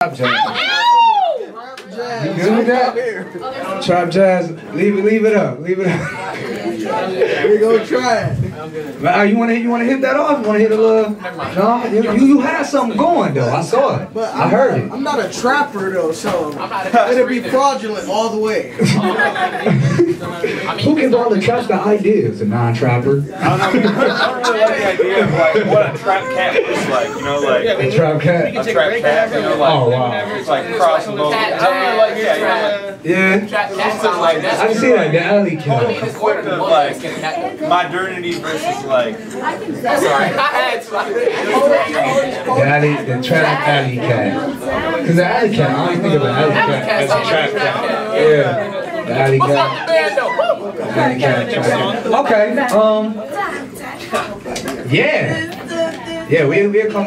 Trap jazz. You good with that? Trap jazz. Leave it. Leave it up. Leave it up. We gonna try it. But, uh, you wanna you wanna hit that off? You wanna hit a little? No, you, you you had something going though. I saw it. But I I'm heard not, it. I'm not a trapper though, so it'll be fraudulent all the way. Who can bother trust the ideas? A non-trapper. I don't know. I don't really like the idea of like what a trap cat looks like. You know, like A trap cat. a trap cat. You know, like Oh wow. it's like crossbow. I don't really like yeah, yeah. Yeah. That sounds like I can see that. The alley cat. Conflict of like modernity versus like That's alright. I had to. The alley, the trap alley cat. Cause the alley cat, I only think of the alley cat as a trap cat. Yeah. The alley What's up, the band though? Woo! Alley cat. trap cat. Okay. Um. Yeah. Yeah. We we come.